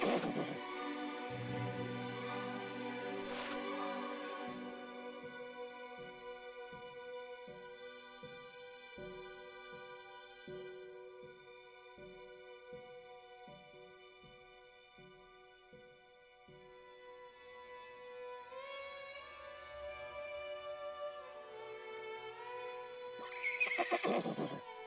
Ha ha ha ha!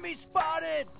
Enemy spotted!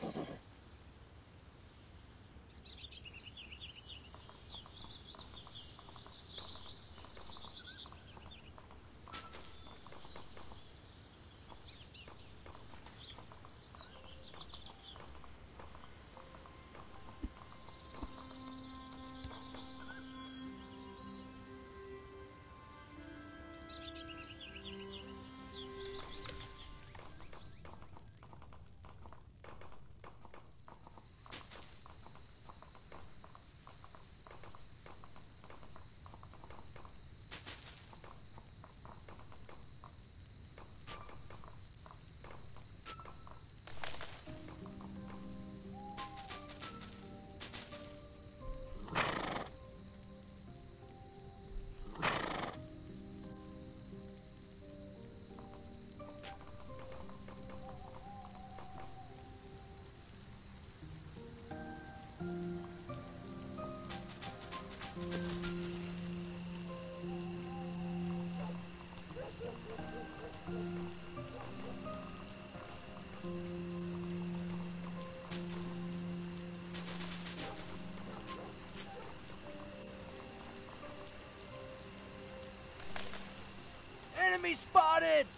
Thank you. Enemy spotted!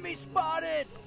Enemy spotted!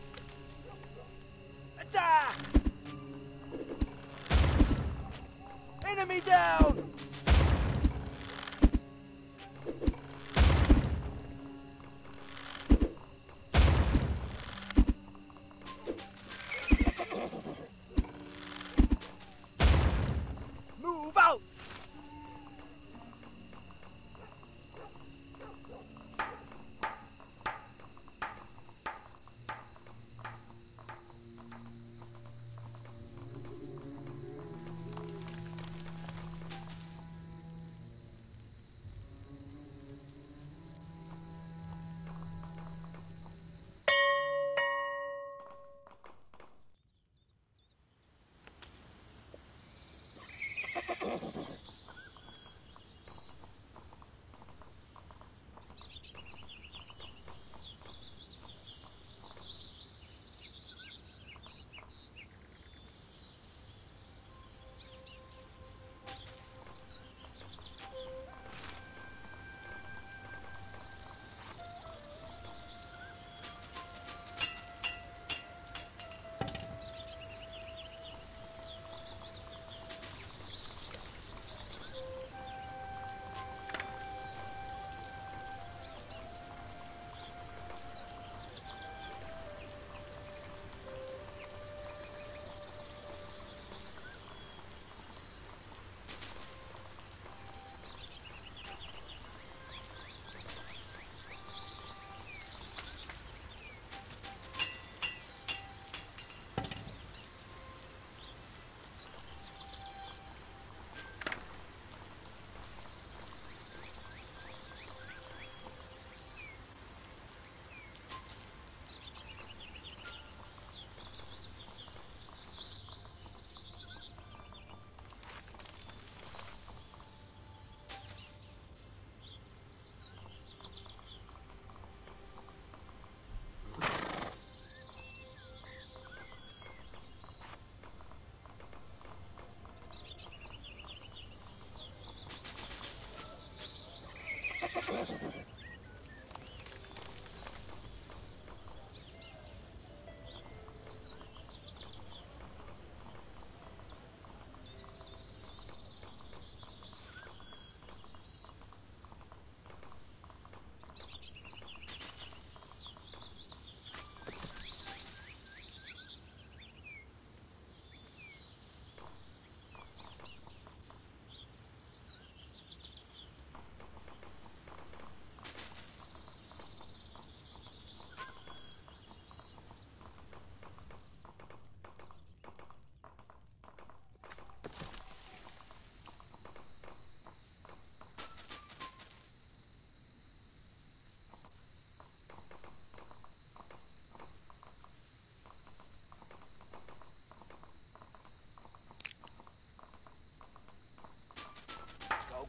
Attack! Enemy down! Move out!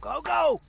Go, go,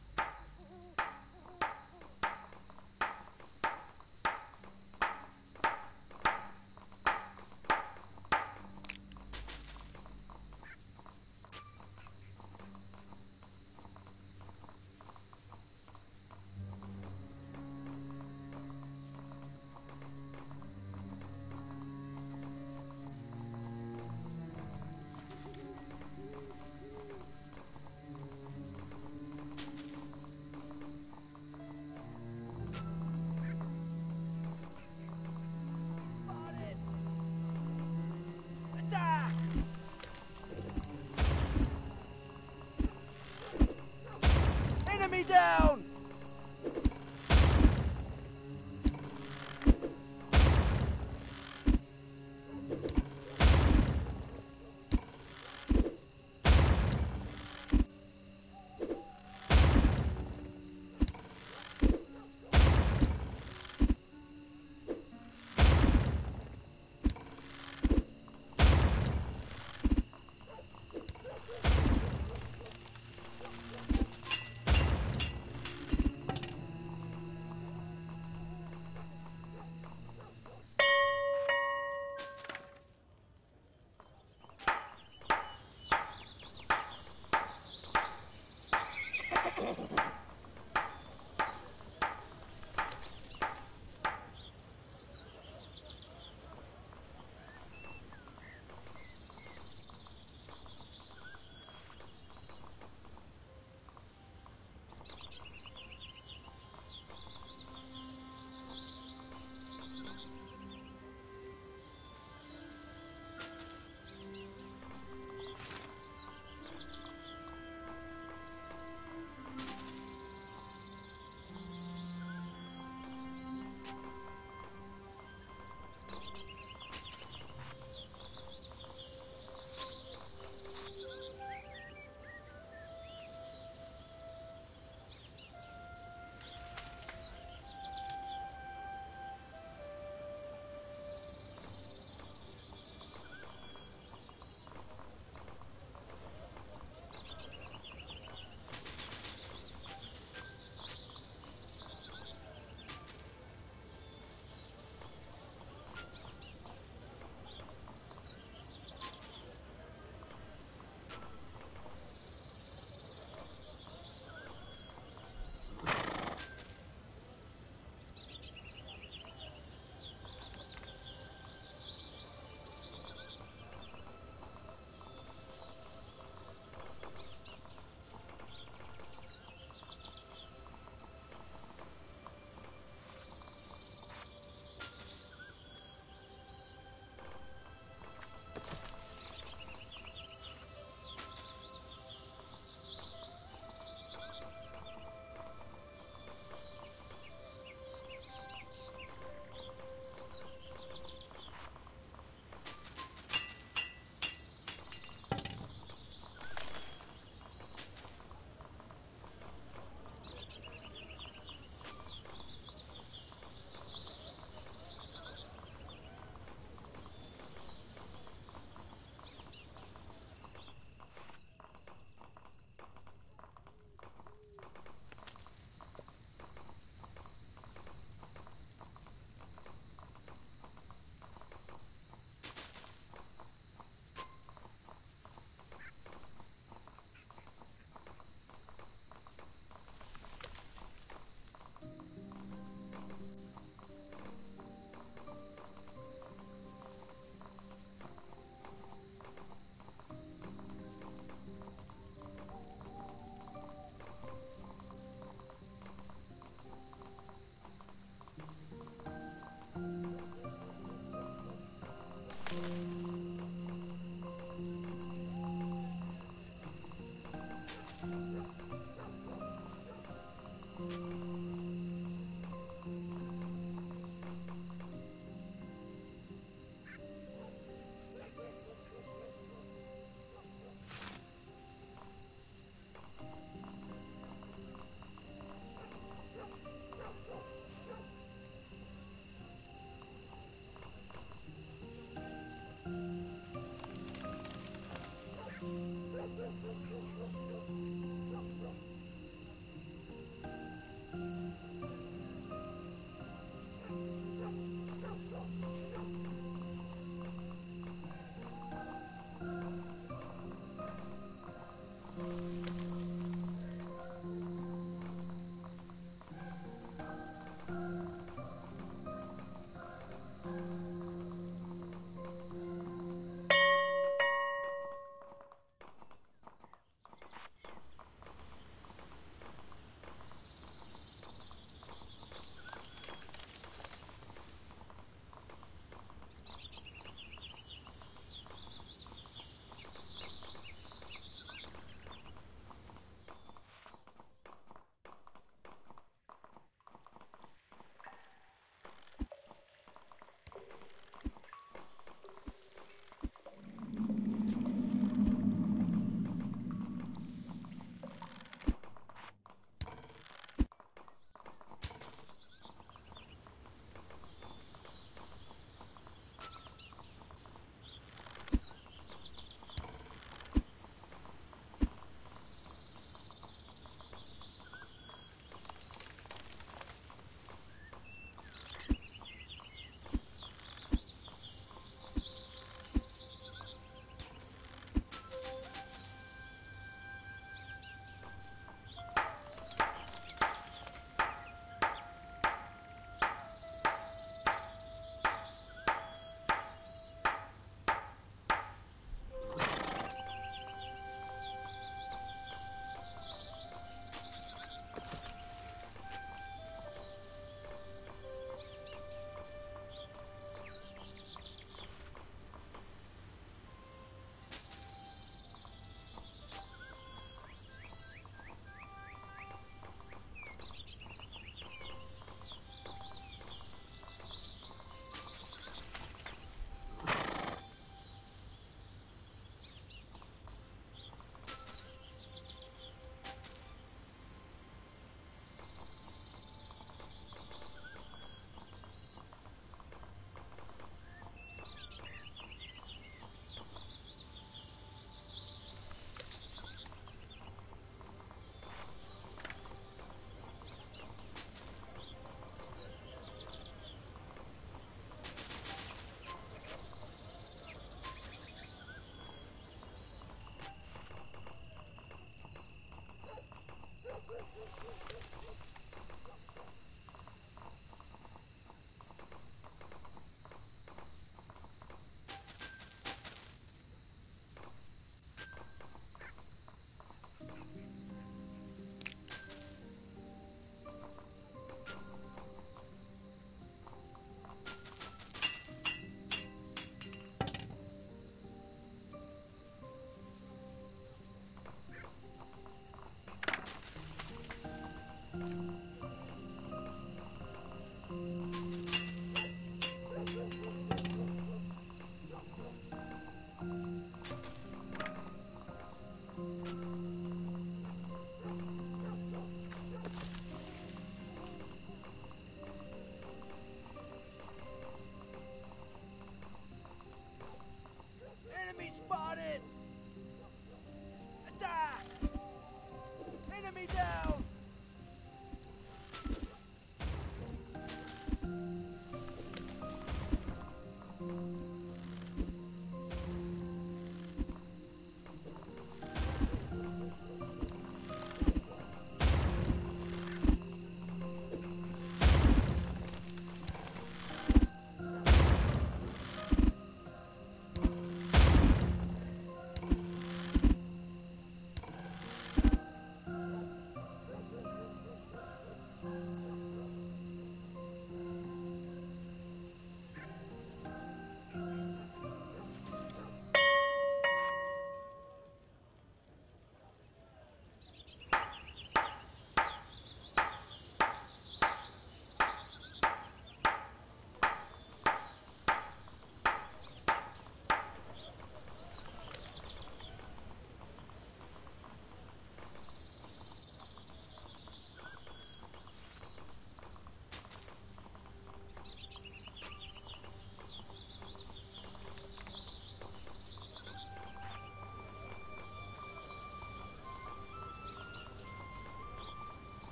down!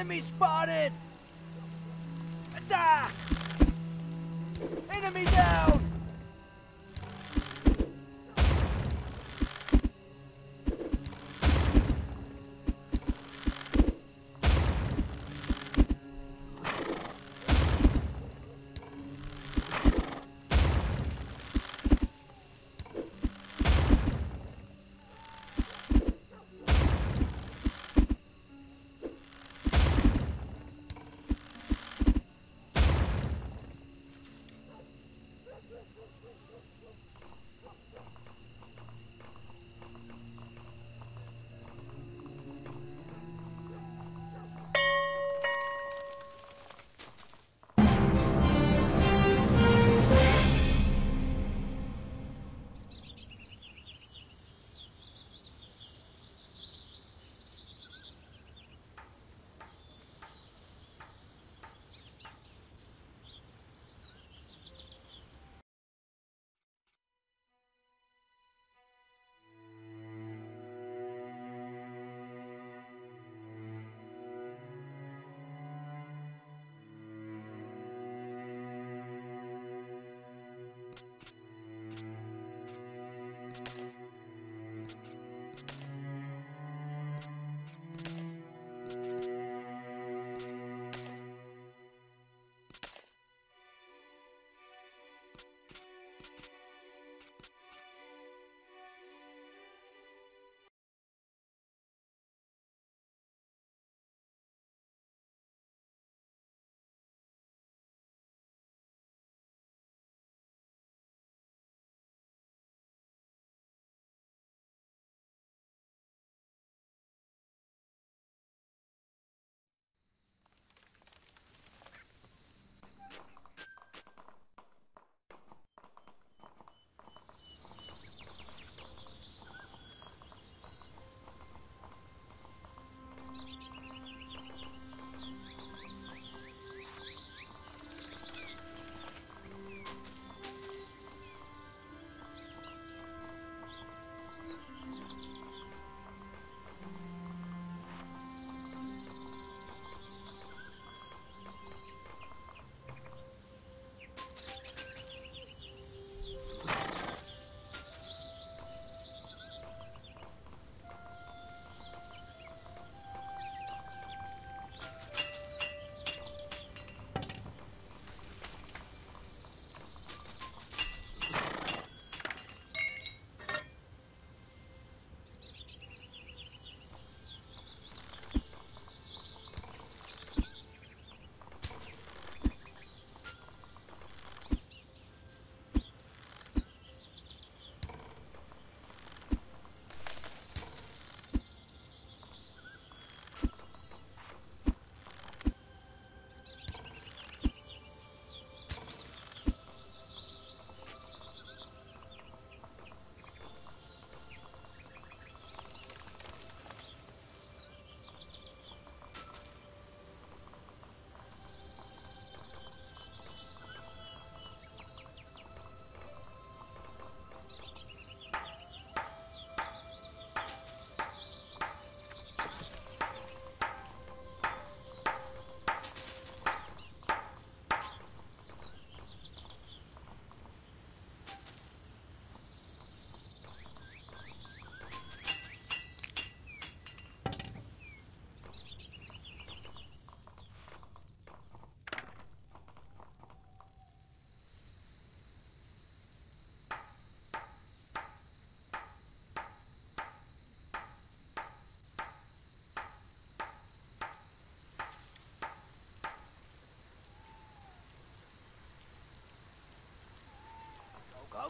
Enemy spotted! Attack! Enemy down!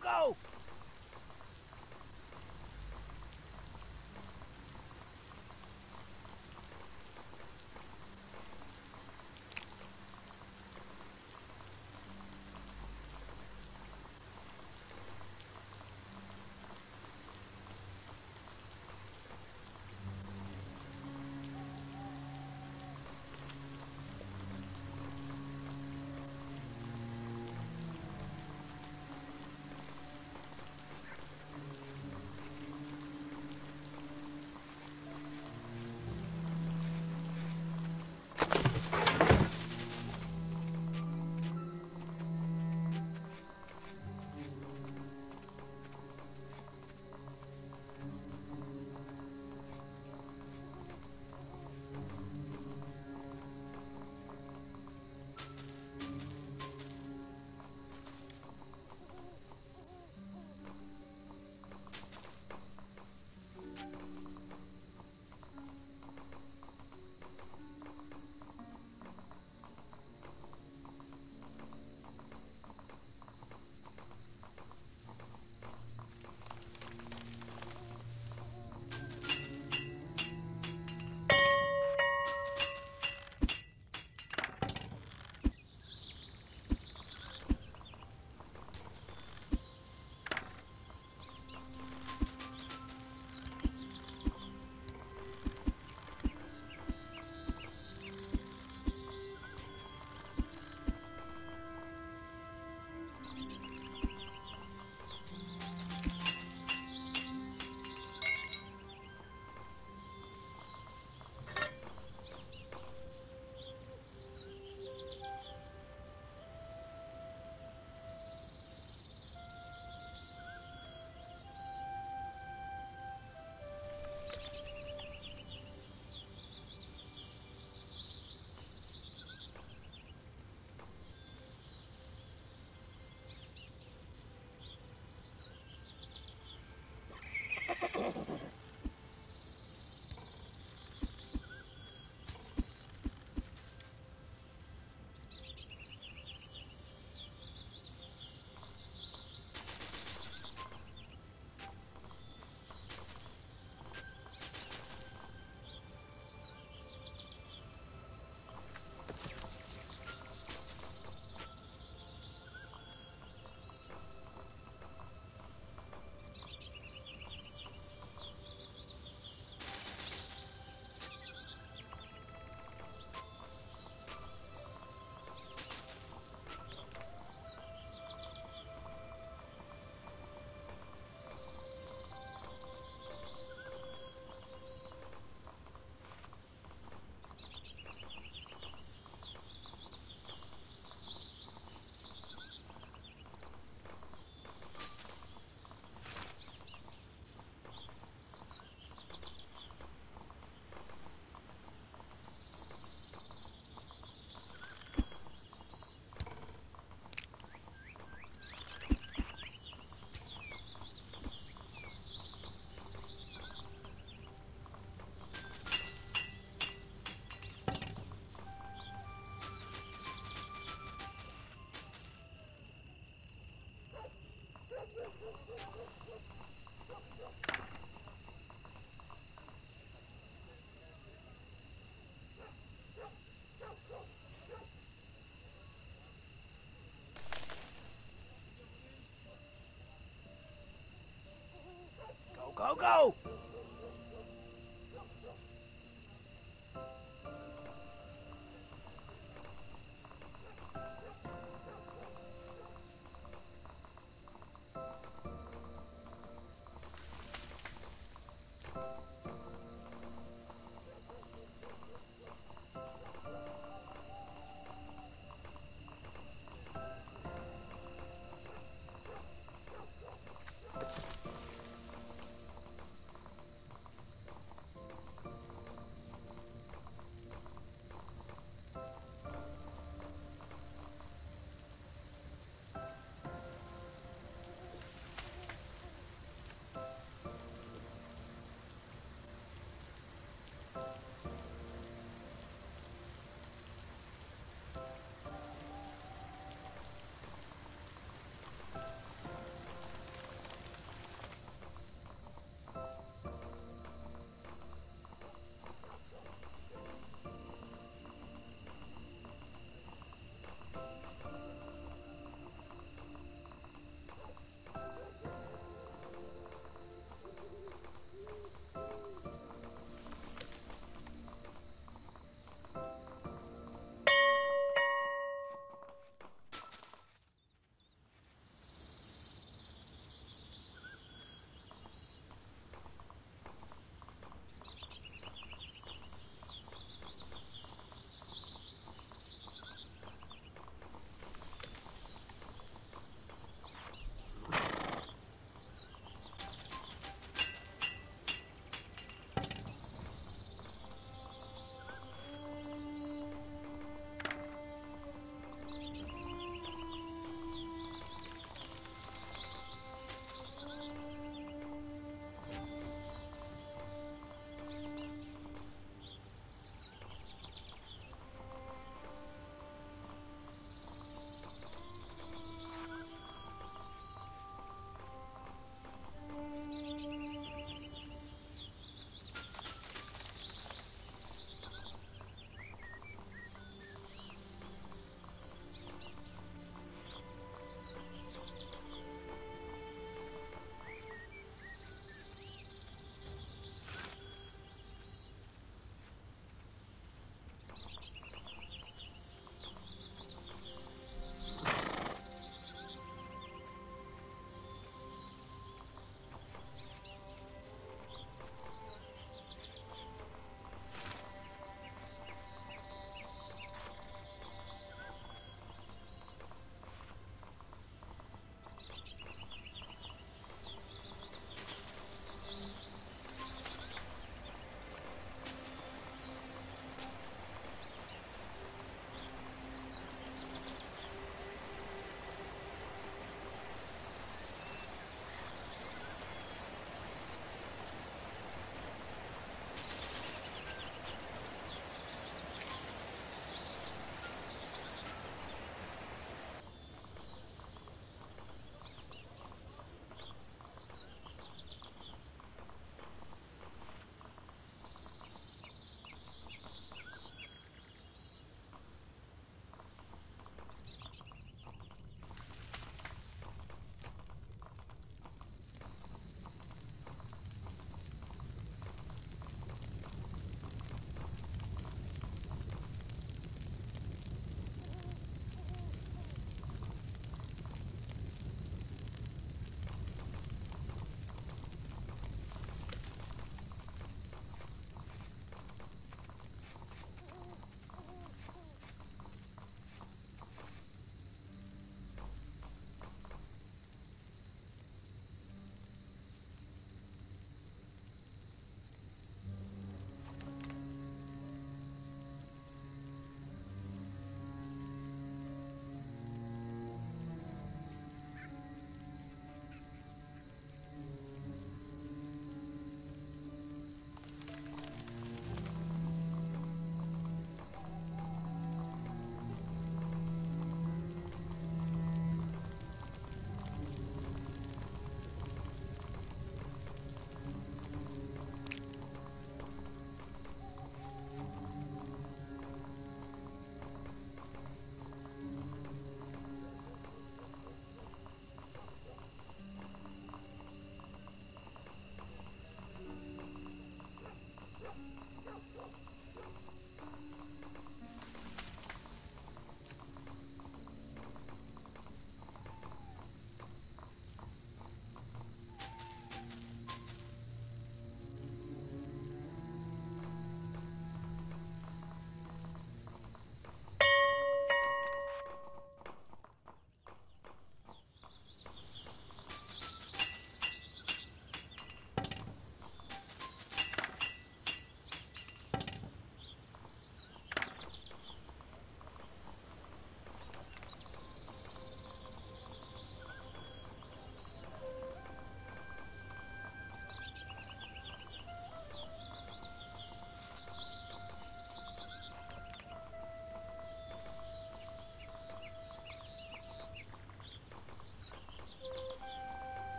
Go, go! Go, go, go!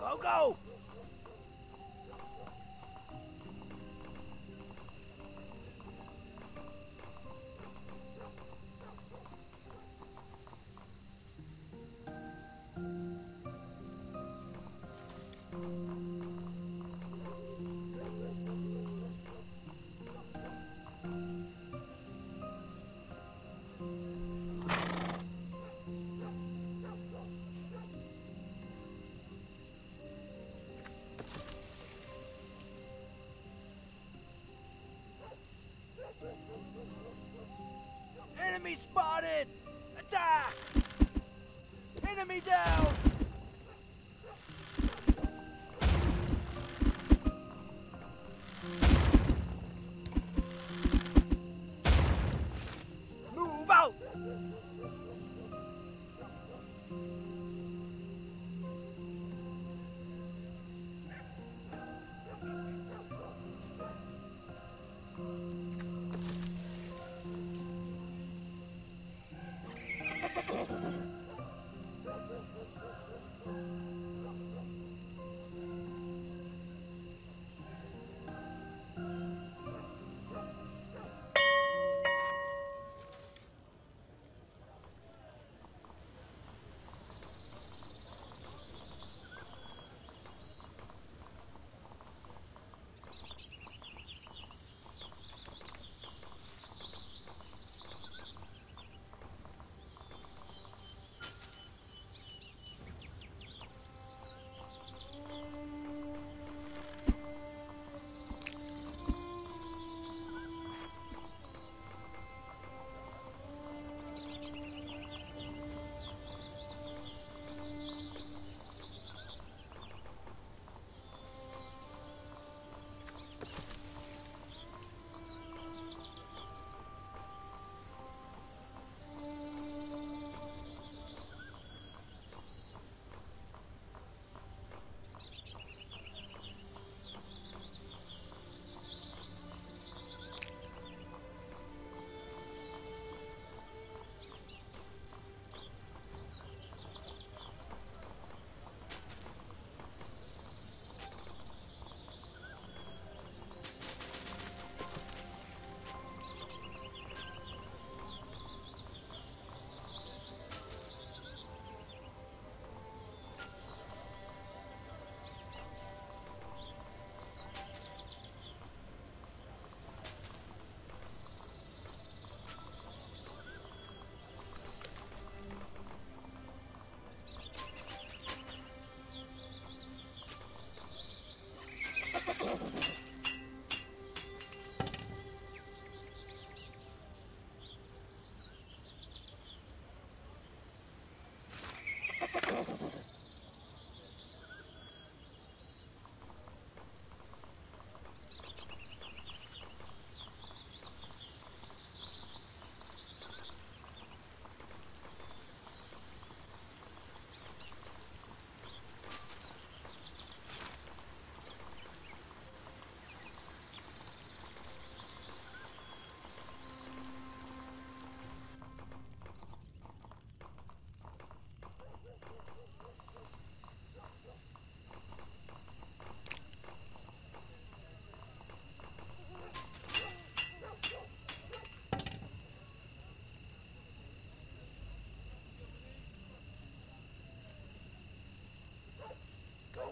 Go, go, Enemy down!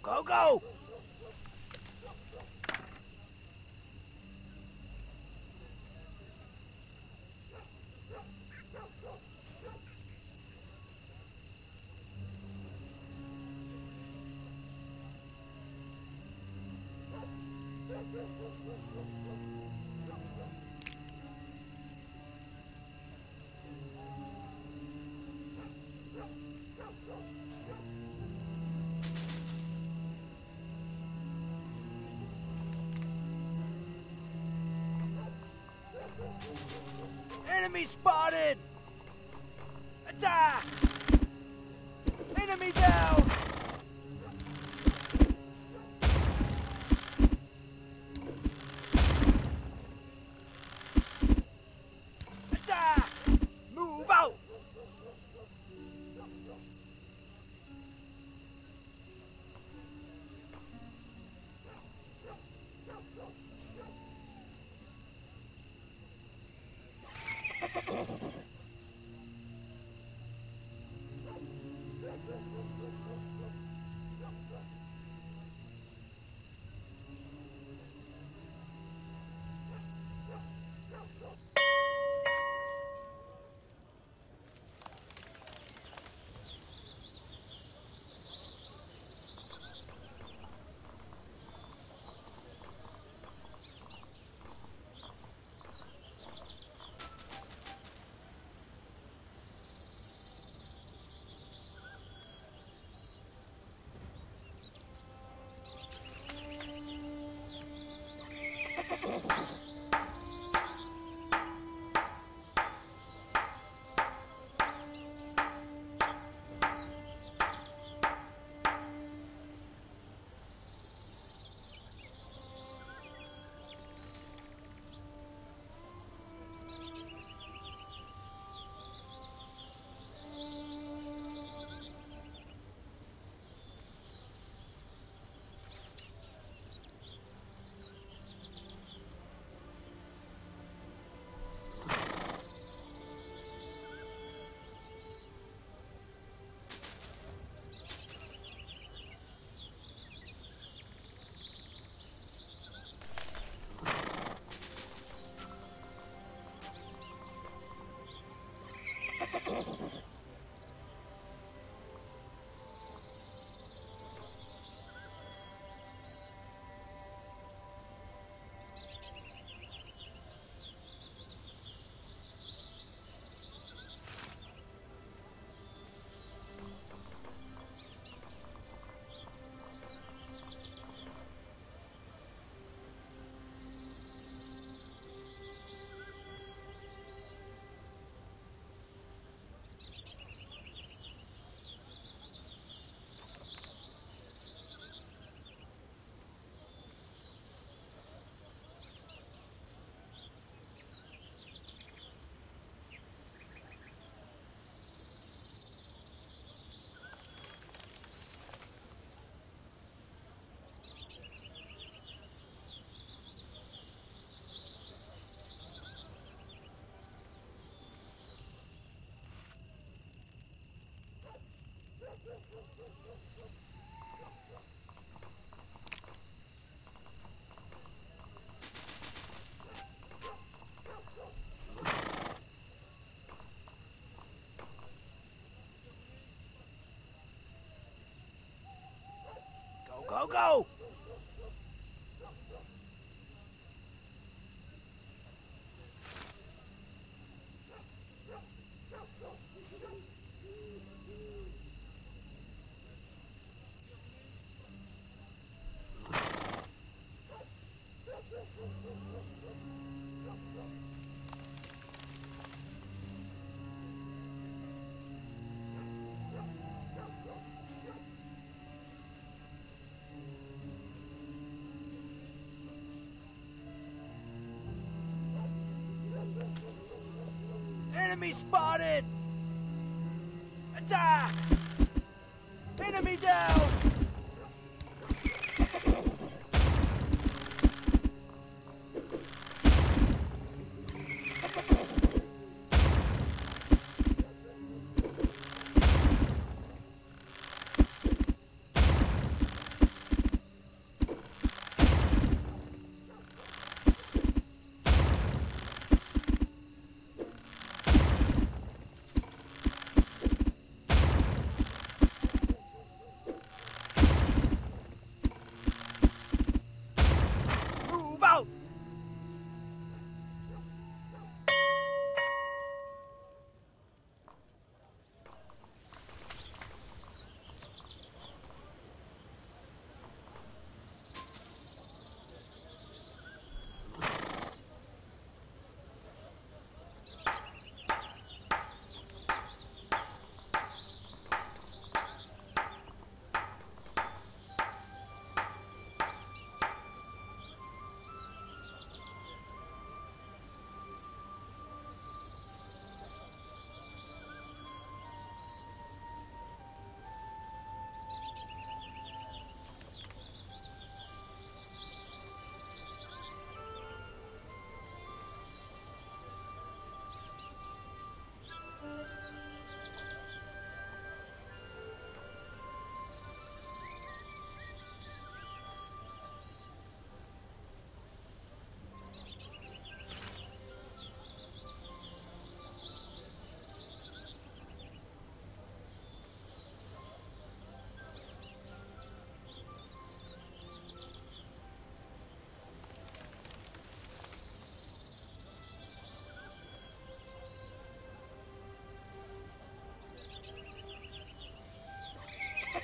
Go, go, Enemy spotted! Attack! Enemy down! Go, go, go! Enemy spotted! Attack! Enemy down!